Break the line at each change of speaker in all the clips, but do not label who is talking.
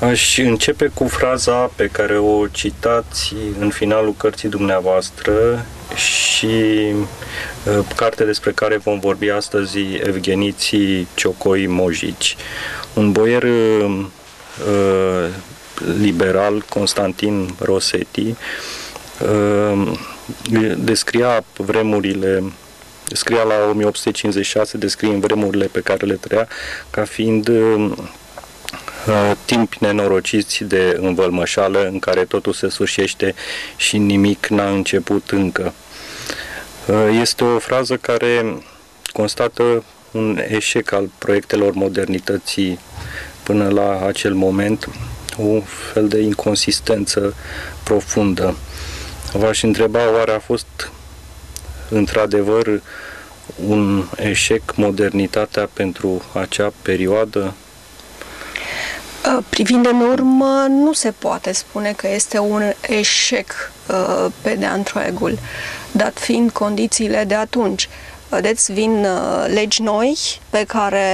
Aș începe cu fraza pe care o citați în finalul cărții dumneavoastră și uh, carte despre care vom vorbi astăzi, Evgeniții Ciocoi Mojici. Un boier uh, liberal, Constantin Rosetti, uh, descria vremurile scria la 1856, descrie în vremurile pe care le trăia ca fiind uh, timpi nenorociți de învălmășală în care totul se sfârșește și nimic n-a început încă. Uh, este o frază care constată un eșec al proiectelor modernității până la acel moment, un fel de inconsistență profundă. V-aș întreba, oare a fost într-adevăr un eșec modernitatea pentru acea perioadă?
Uh, privind în urmă, nu se poate spune că este un eșec uh, pe de întregul, dat fiind condițiile de atunci. Vedeți, vin uh, legi noi pe care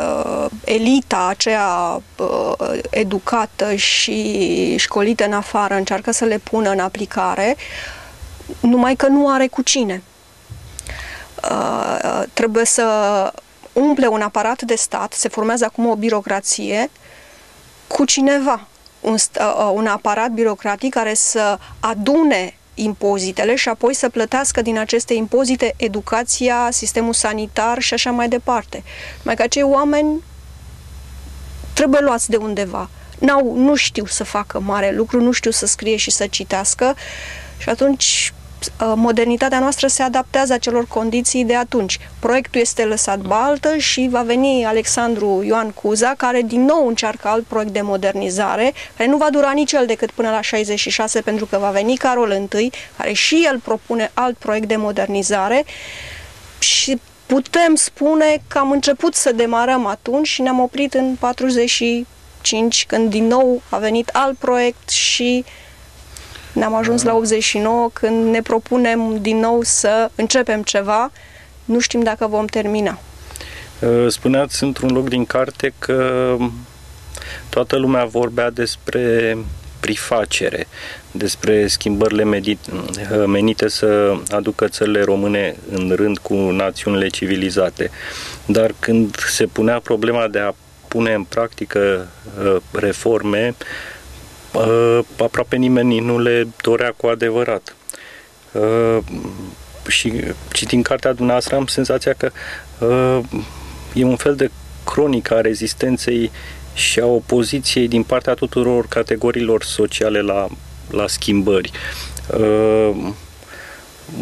uh, elita aceea uh, educată și școlită în afară încearcă să le pună în aplicare, numai că nu are cu cine. Uh, trebuie să umple un aparat de stat, se formează acum o birocrație cu cineva, un, uh, un aparat birocratic care să adune impozitele și apoi să plătească din aceste impozite educația, sistemul sanitar și așa mai departe. Mai că acei oameni trebuie luați de undeva. N-au, nu știu să facă mare lucru, nu știu să scrie și să citească și atunci Uh, modernitatea noastră se adaptează acelor condiții de atunci. Proiectul este lăsat baltă și va veni Alexandru Ioan Cuza, care din nou încearcă alt proiect de modernizare, care nu va dura nici el decât până la 66, pentru că va veni Carol I, care și el propune alt proiect de modernizare și putem spune că am început să demarăm atunci și ne-am oprit în 45, când din nou a venit alt proiect și uh, ne-am ajuns la 89 când ne propunem din nou să începem ceva, nu știm dacă vom termina.
Uh, spuneați într-un loc din carte că toată lumea vorbea despre prifacere, despre schimbările uh, menite să aducă țările române în rând cu națiunile civilizate. Dar când se punea problema de a pune în practică uh, reforme, uh, aproape nimeni nu le dorea cu adevărat. Uh, și citind cartea dumneavoastră am senzația că uh, e un fel de cronică a rezistenței și a opoziției din partea tuturor categoriilor sociale la, la schimbări. Uh,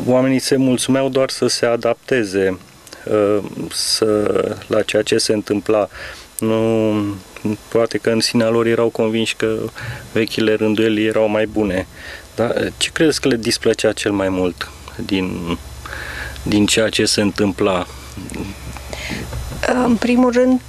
oamenii se mulțumeau doar să se adapteze uh, să, la ceea ce se întâmpla. Nu, poate că în sinea lor erau convinși că vechile rânduieli erau mai bune. Dar ce credeți că le displăcea cel mai mult din, din ceea ce se întâmpla?
În primul rând,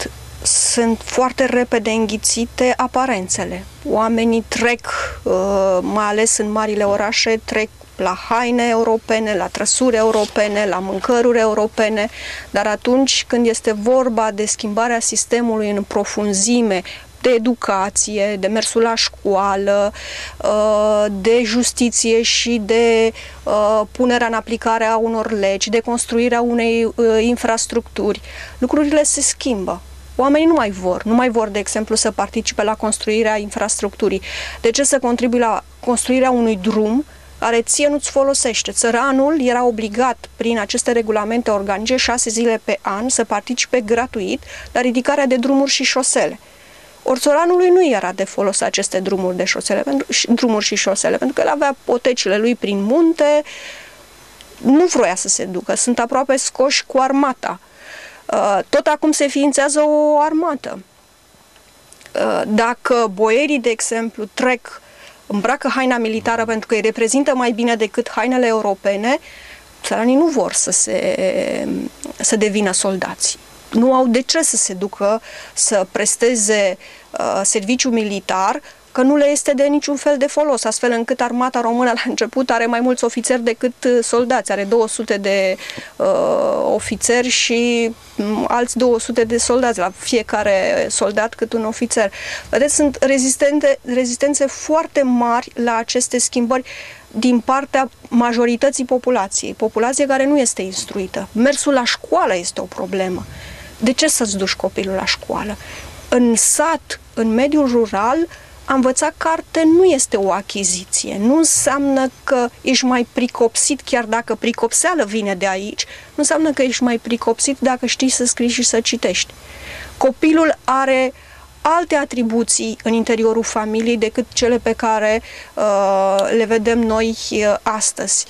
sunt foarte repede înghițite aparențele. Oamenii trec, uh, mai ales în marile orașe, trec la haine europene, la trăsuri europene, la mâncăruri europene, dar atunci când este vorba de schimbarea sistemului în profunzime, de educație, de mersul la școală, uh, de justiție și de uh, punerea în aplicare a unor legi, de construirea unei uh, infrastructuri, lucrurile se schimbă. Oamenii nu mai vor, nu mai vor, de exemplu, să participe la construirea infrastructurii. De ce să contribui la construirea unui drum care ție nu-ți folosește. Țăranul era obligat prin aceste regulamente organice șase zile pe an să participe gratuit la ridicarea de drumuri și șosele. Ori țăranului nu era de folos aceste drumuri, de șosele, pentru, drumuri și șosele, pentru că el avea potecile lui prin munte, nu vroia să se ducă, sunt aproape scoși cu armata. Uh, tot acum se ființează o armată. Uh, dacă boierii, de exemplu, trec îmbracă haina militară pentru că îi reprezintă mai bine decât hainele europene, țăranii nu vor să, se, să devină soldați. Nu au de ce să se ducă să presteze uh, serviciu militar că nu le este de niciun fel de folos, astfel încât armata română la început are mai mulți ofițeri decât uh, soldați, are 200 de uh, ofițeri și um, alți 200 de soldați, la fiecare soldat cât un ofițer. Vedeți, sunt rezistente, rezistențe foarte mari la aceste schimbări din partea majorității populației, populație care nu este instruită. Mersul la școală este o problemă. De ce să-ți duci copilul la școală? În sat, în mediul rural, a învăța carte nu este o achiziție. Nu înseamnă că ești mai pricopsit, chiar dacă pricopseală vine de aici, nu înseamnă că ești mai pricopsit dacă știi să scrii și să citești. Copilul are alte atribuții în interiorul familiei decât cele pe care uh, le vedem noi uh, astăzi.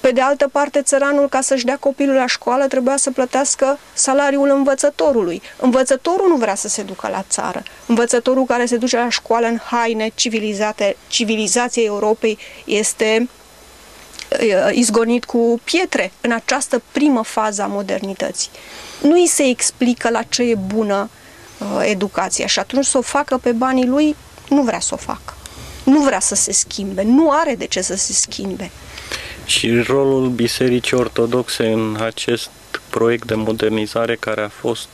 Pe de altă parte, țăranul, ca să-și dea copilul la școală, trebuia să plătească salariul învățătorului. Învățătorul nu vrea să se ducă la țară. Învățătorul care se duce la școală în haine civilizate, civilizației Europei este uh, izgonit cu pietre în această primă fază a modernității. Nu îi se explică la ce e bună uh, educația și atunci să o facă pe banii lui, nu vrea să o facă. Nu vrea să se schimbe, nu are de ce să se schimbe.
Și rolul Bisericii Ortodoxe în acest proiect de modernizare care a fost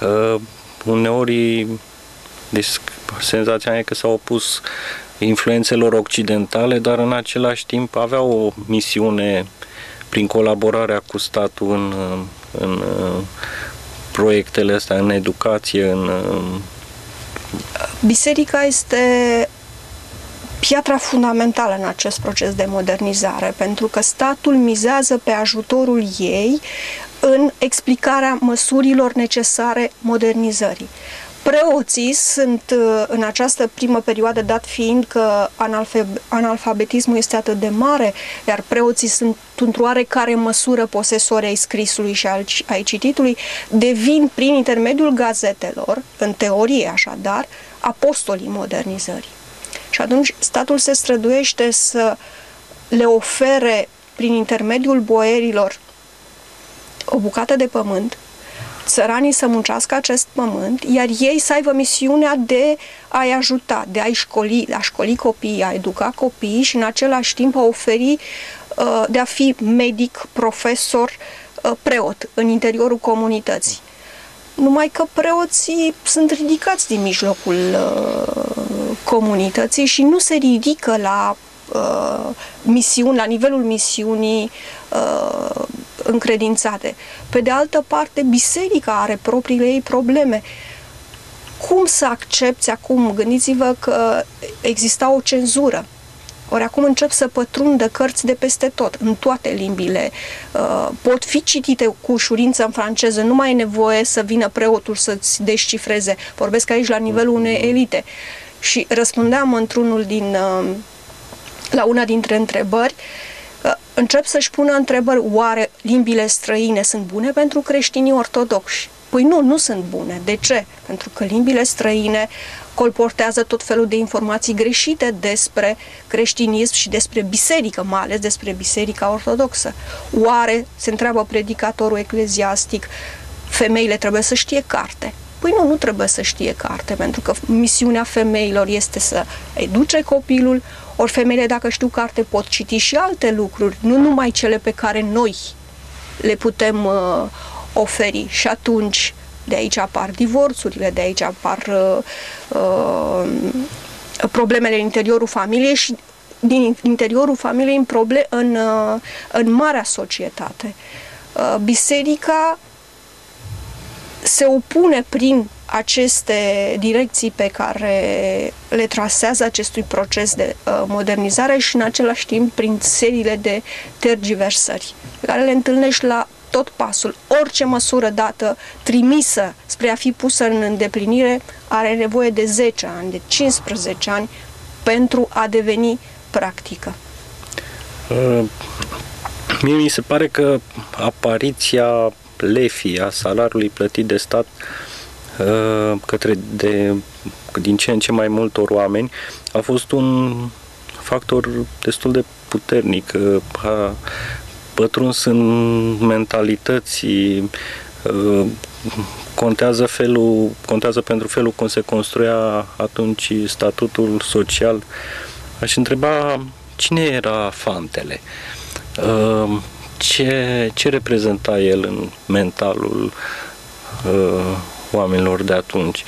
uh, uneori deci, senzația e că s-au opus influențelor occidentale, dar în același timp avea o misiune prin colaborarea cu statul în, în proiectele astea, în educație, în...
Biserica este piatra fundamentală în acest proces de modernizare, pentru că statul mizează pe ajutorul ei în explicarea măsurilor necesare modernizării. Preoții sunt uh, în această primă perioadă, dat fiind că analfabetismul este atât de mare, iar preoții sunt într-o oarecare măsură posesori ai scrisului și ai cititului, devin prin intermediul gazetelor, în teorie așadar, apostolii modernizării. Și atunci statul se străduiește să le ofere prin intermediul boierilor o bucată de pământ, țăranii să muncească acest pământ, iar ei să aibă misiunea de a-i ajuta, de a-i școli, a școli copiii, a educa copiii și în același timp a oferi, uh, de a fi medic, profesor, uh, preot în interiorul comunității. Numai că preoții sunt ridicați din mijlocul uh, comunității și nu se ridică la uh, misiuni, la nivelul misiunii uh, încredințate. Pe de altă parte, biserica are propriile ei probleme. Cum să accepti acum? Gândiți-vă că exista o cenzură. Ori acum încep să pătrundă cărți de peste tot, în toate limbile. Uh, pot fi citite cu ușurință în franceză, nu mai e nevoie să vină preotul să-ți descifreze. Vorbesc aici la nivelul unei elite. Și răspundeam într-unul din, uh, la una dintre întrebări, uh, încep să-și pună întrebări, oare limbile străine sunt bune pentru creștinii ortodoxi? Păi nu, nu sunt bune. De ce? Pentru că limbile străine colportează tot felul de informații greșite despre creștinism și despre biserică, mai ales despre biserica ortodoxă. Oare, se întreabă predicatorul ecleziastic, femeile trebuie să știe carte? Păi nu, nu trebuie să știe carte, pentru că misiunea femeilor este să educe copilul, ori femeile, dacă știu carte, pot citi și alte lucruri, nu numai cele pe care noi le putem uh, oferi. Și atunci, de aici apar divorțurile, de aici apar uh, uh, problemele în interiorul familiei și din interiorul familiei în, proble- în, uh, în marea societate. Uh, biserica se opune prin aceste direcții pe care le trasează acestui proces de uh, modernizare și în același timp prin seriile de tergiversări pe care le întâlnești la tot pasul. Orice măsură dată, trimisă spre a fi pusă în îndeplinire, are nevoie de 10 ani, de 15 ani pentru a deveni practică.
Uh, mie mi se pare că apariția lefii a salariului plătit de stat uh, către de, din ce în ce mai multor oameni a fost un factor destul de puternic. Uh, a pătruns în mentalități uh, contează, felul, contează pentru felul cum se construia atunci statutul social. Aș întreba cine era Fantele? Uh, ce, ce reprezenta el în mentalul uh, oamenilor de atunci?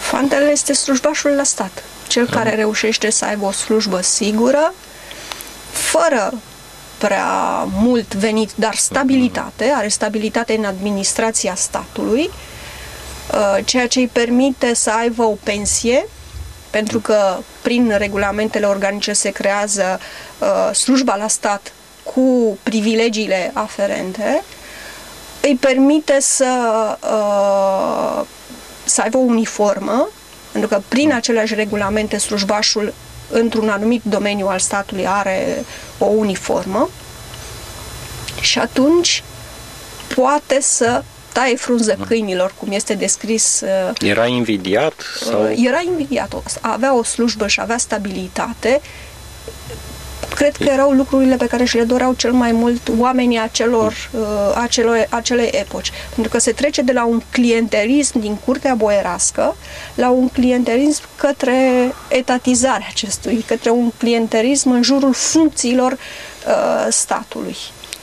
Fantele este slujbașul la stat, cel da. care reușește să aibă o slujbă sigură, fără prea mult venit, dar stabilitate, are stabilitate în administrația statului, uh, ceea ce îi permite să aibă o pensie, pentru că prin regulamentele organice se creează uh, slujba la stat cu privilegiile aferente, îi permite să, uh, să aibă o uniformă, pentru că prin aceleași regulamente slujbașul într-un anumit domeniu al statului are o uniformă și atunci poate să taie frunză câinilor, cum este descris. Uh,
era invidiat? Sau?
Uh, era invidiat. Avea o slujbă și avea stabilitate. Cred că erau lucrurile pe care și le doreau cel mai mult oamenii acelor, uh, acelor, acelei epoci. Pentru că se trece de la un clientelism din curtea boierască la un clientelism către etatizarea acestui, către un clientelism în jurul funcțiilor uh, statului.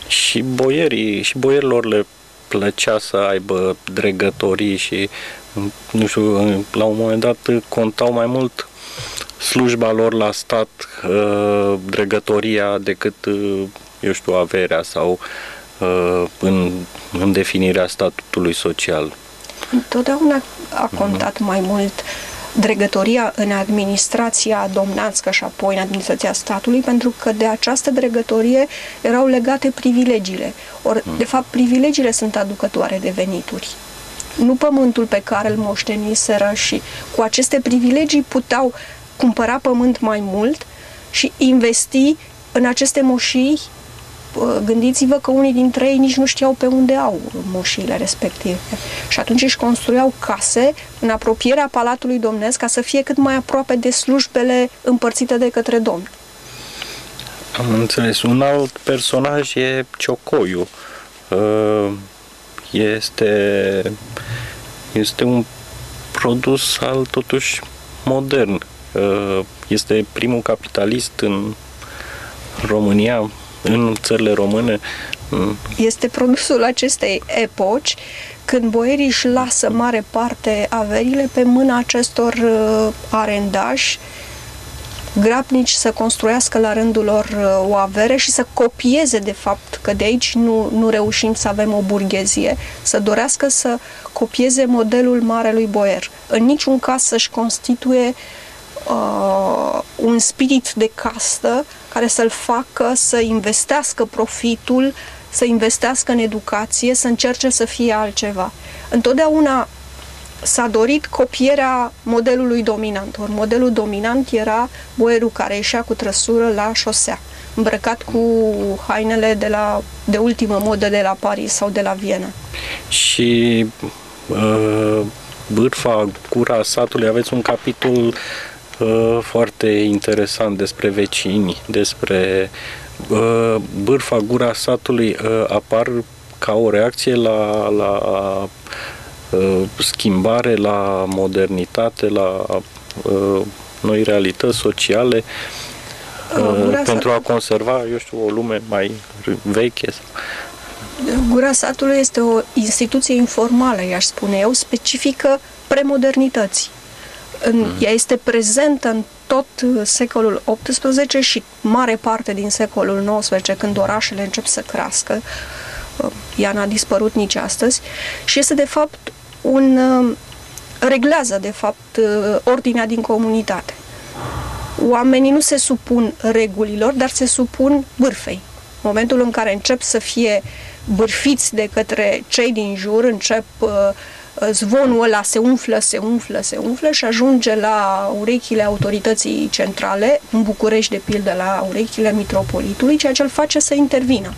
Și boierii, și boierilor le plăcea să aibă dregătorii și, nu știu, la un moment dat contau mai mult slujba lor la stat, uh, dregătoria, decât, uh, eu știu, averea sau uh, în, în definirea statutului social.
Întotdeauna a contat mai mult dregătoria în administrația domnațcă și apoi în administrația statului, pentru că de această dregătorie erau legate privilegiile. Or, de fapt, privilegiile sunt aducătoare de venituri. Nu pământul pe care îl moșteniseră și cu aceste privilegii puteau cumpăra pământ mai mult și investi în aceste moșii gândiți-vă că unii dintre ei nici nu știau pe unde au moșile respective. Și atunci își construiau case în apropierea Palatului Domnesc ca să fie cât mai aproape de slujbele împărțite de către domn.
Am înțeles. Un alt personaj e Ciocoiu. Uh, este, este un produs al totuși modern. Uh, este primul capitalist în România în țările române.
Este produsul acestei epoci când boierii își lasă mare parte averile pe mâna acestor uh, arendași grabnici să construiască la rândul lor uh, o avere și să copieze de fapt, că de aici nu, nu reușim să avem o burghezie, să dorească să copieze modelul marelui boier. În niciun caz să-și constituie uh, un spirit de castă care să-l facă să investească profitul, să investească în educație, să încerce să fie altceva. Întotdeauna s-a dorit copierea modelului dominant. Or, modelul dominant era boierul care ieșea cu trăsură la șosea, îmbrăcat cu hainele de, la, de ultimă modă de la Paris sau de la Viena.
Și uh, bârfa, cura satului, aveți un capitol Uh, foarte interesant despre vecini, despre uh, bârfa gura satului uh, apar ca o reacție la, la schimbare, la modernitate, la noi realități sociale gura pentru a conserva, eu știu, o lume mai veche.
Gura satului este o instituție informală, i-aș spune eu, specifică premodernității. În, mm. Ea este prezentă în tot uh, secolul XVIII și mare parte din secolul XIX, când orașele încep să crească. Uh, ea n-a dispărut nici astăzi și este de fapt un uh, reglează de fapt ordinea din comunitate. Oamenii nu se supun regulilor, dar se supun bârfei. În momentul în care încep să fie bârfiți de către cei din jur, încep uh, zvonul ăla se umflă, se umflă, se umflă și ajunge la urechile autorității centrale, în București, de pildă, la urechile mitropolitului, ceea ce îl face să intervină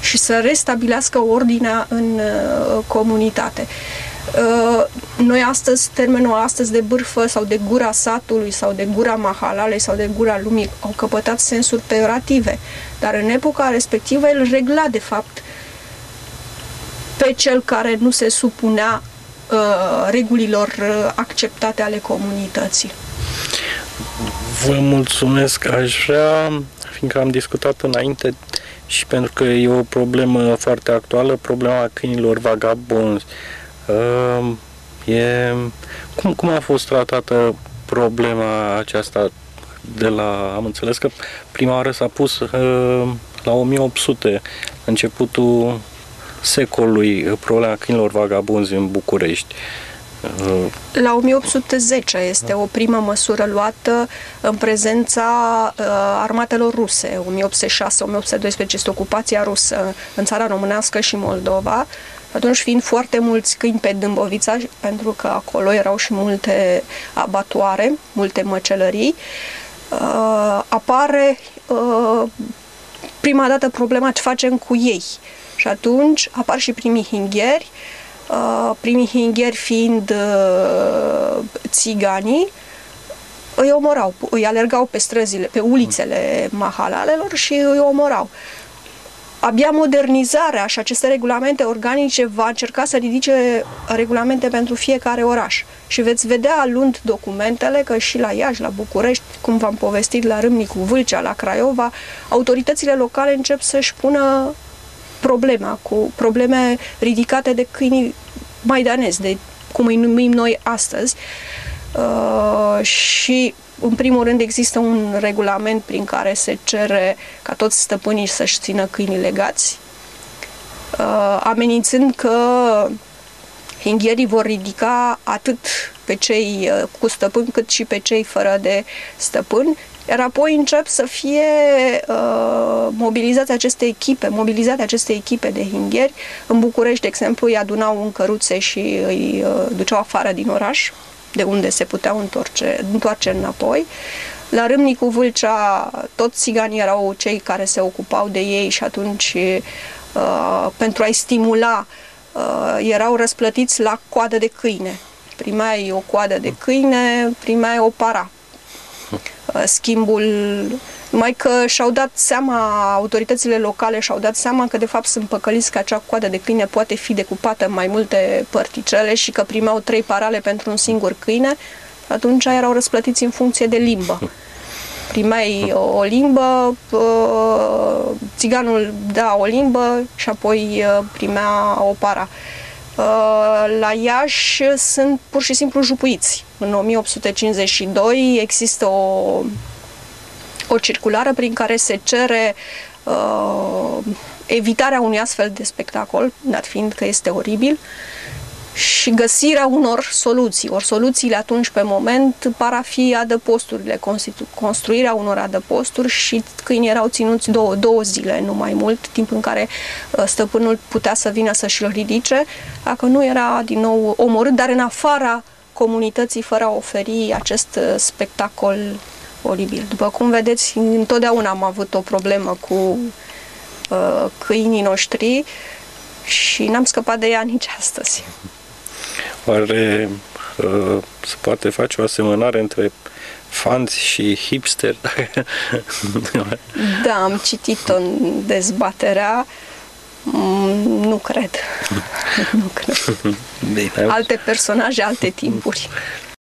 și să restabilească ordinea în uh, comunitate. Uh, noi astăzi, termenul astăzi de bârfă sau de gura satului sau de gura mahalalei sau de gura lumii au căpătat sensuri peorative, dar în epoca respectivă el regla de fapt pe cel care nu se supunea uh, regulilor uh, acceptate ale comunității.
Vă mulțumesc. Aș vrea, fiindcă am discutat înainte și pentru că e o problemă foarte actuală, problema câinilor vagabonzi. Uh, e, cum, cum a fost tratată problema aceasta de la, am înțeles că prima oară s-a pus uh, la 1800, începutul secolului, problema câinilor vagabonzi în București.
La 1810 este o primă măsură luată în prezența uh, armatelor ruse. 1806-1812 este ocupația rusă în țara românească și Moldova. Atunci fiind foarte mulți câini pe Dâmbovița, pentru că acolo erau și multe abatoare, multe măcelării, uh, apare uh, prima dată problema ce facem cu ei. Și atunci apar și primii hingheri, uh, primii hingheri fiind uh, țiganii, îi omorau, îi alergau pe străzile, pe ulițele mahalalelor și îi omorau. Abia modernizarea și aceste regulamente organice va încerca să ridice regulamente pentru fiecare oraș. Și veți vedea, luând documentele, că și la Iași, la București, cum v-am povestit, la Râmnicu, Vâlcea, la Craiova, autoritățile locale încep să-și pună problema, cu probleme ridicate de câinii maidanezi, de cum îi numim noi astăzi. Uh, și în primul rând există un regulament prin care se cere ca toți stăpânii să-și țină câinii legați, uh, amenințând că hinghierii vor ridica atât pe cei uh, cu stăpân cât și pe cei fără de stăpân. Iar apoi încep să fie uh, mobilizați aceste echipe, mobilizate aceste echipe de hingheri. În București, de exemplu, îi adunau în căruțe și îi uh, duceau afară din oraș, de unde se puteau întoarce, întoarce înapoi. La Râmnicu Vâlcea, toți țiganii erau cei care se ocupau de ei și atunci, uh, pentru a-i stimula, uh, erau răsplătiți la coadă de câine. Primeai o coadă de câine, primeai o para Uh, schimbul mai că și-au dat seama, autoritățile locale și-au dat seama că de fapt sunt păcăliți că acea coadă de câine poate fi decupată în mai multe părticele și că primeau trei parale pentru un singur câine, atunci erau răsplătiți în funcție de limbă. Primeai o limbă, uh, țiganul da o limbă și apoi uh, primea o para. La Iași sunt pur și simplu jupuiți. În 1852 există o, o circulară prin care se cere uh, evitarea unui astfel de spectacol, dat fiind că este oribil, și găsirea unor soluții. Ori soluțiile atunci, pe moment, par a fi adăposturile, construirea unor adăposturi și câinii erau ținuți două, două zile, nu mai mult, timp în care uh, stăpânul putea să vină să-și-l ridice, dacă nu era din nou omorât, dar în afara comunității fără a oferi acest uh, spectacol oribil. După cum vedeți, întotdeauna am avut o problemă cu uh, câinii noștri și n-am scăpat de ea nici astăzi.
Oare uh, se poate face o asemănare între fans și hipster?
da, am citit-o în dezbaterea Mm, nu cred. nu cred. Bine. Alte personaje, alte timpuri.